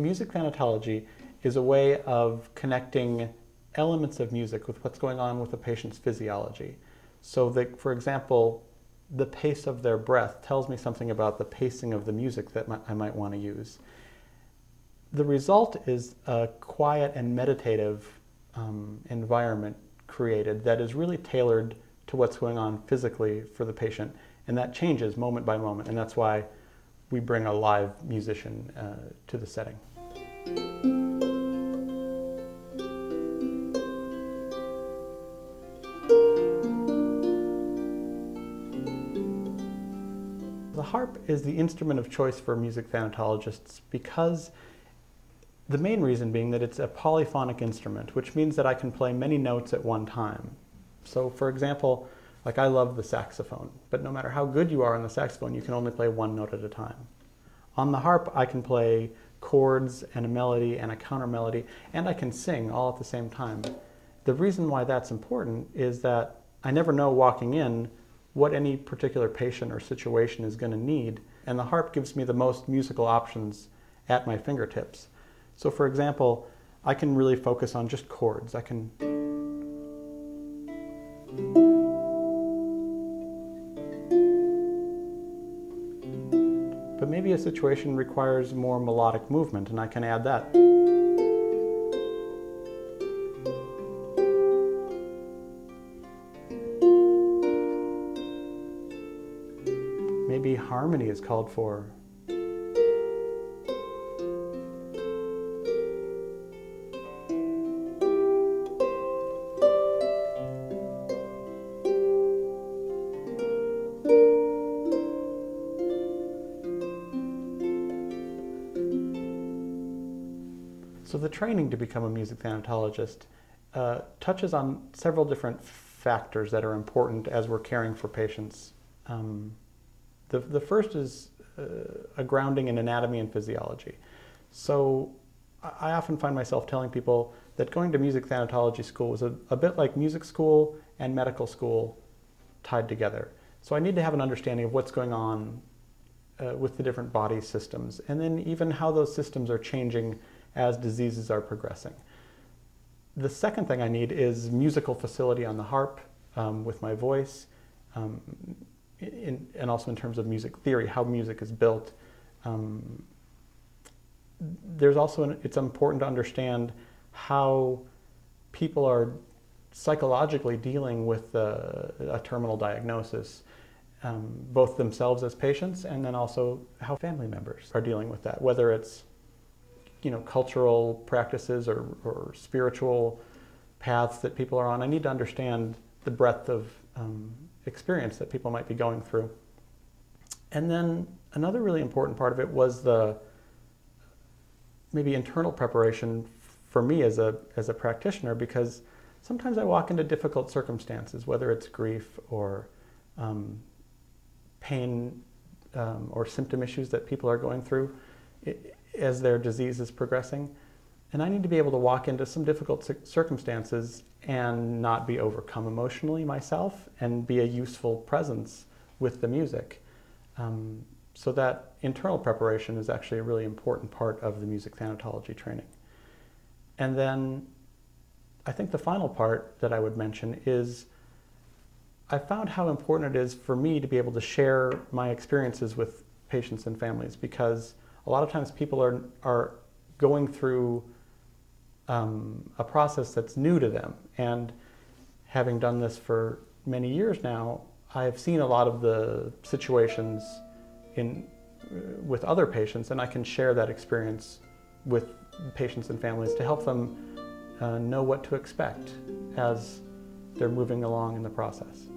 Music thanatology is a way of connecting elements of music with what's going on with a patient's physiology. So that, for example, the pace of their breath tells me something about the pacing of the music that I might want to use. The result is a quiet and meditative um, environment created that is really tailored to what's going on physically for the patient. And that changes moment by moment. And that's why we bring a live musician uh, to the setting. The harp is the instrument of choice for music thanatologists because the main reason being that it's a polyphonic instrument, which means that I can play many notes at one time. So for example, like I love the saxophone, but no matter how good you are on the saxophone, you can only play one note at a time. On the harp, I can play chords and a melody and a counter melody, and I can sing all at the same time. The reason why that's important is that I never know walking in what any particular patient or situation is going to need, and the harp gives me the most musical options at my fingertips. So for example, I can really focus on just chords. I can maybe a situation requires more melodic movement and I can add that. Maybe harmony is called for. So the training to become a music thanatologist uh, touches on several different factors that are important as we're caring for patients. Um, the, the first is uh, a grounding in anatomy and physiology. So I often find myself telling people that going to music thanatology school was a, a bit like music school and medical school tied together. So I need to have an understanding of what's going on uh, with the different body systems and then even how those systems are changing as diseases are progressing. The second thing I need is musical facility on the harp um, with my voice, um, in, and also in terms of music theory, how music is built. Um, there's also, an, it's important to understand how people are psychologically dealing with uh, a terminal diagnosis, um, both themselves as patients and then also how family members are dealing with that, whether it's you know, cultural practices or, or spiritual paths that people are on. I need to understand the breadth of um, experience that people might be going through. And then another really important part of it was the maybe internal preparation for me as a, as a practitioner because sometimes I walk into difficult circumstances, whether it's grief or um, pain um, or symptom issues that people are going through. It, as their disease is progressing. And I need to be able to walk into some difficult circumstances and not be overcome emotionally myself and be a useful presence with the music. Um, so that internal preparation is actually a really important part of the music thanatology training. And then I think the final part that I would mention is I found how important it is for me to be able to share my experiences with patients and families because a lot of times people are, are going through um, a process that's new to them. And having done this for many years now, I have seen a lot of the situations in, with other patients, and I can share that experience with patients and families to help them uh, know what to expect as they're moving along in the process.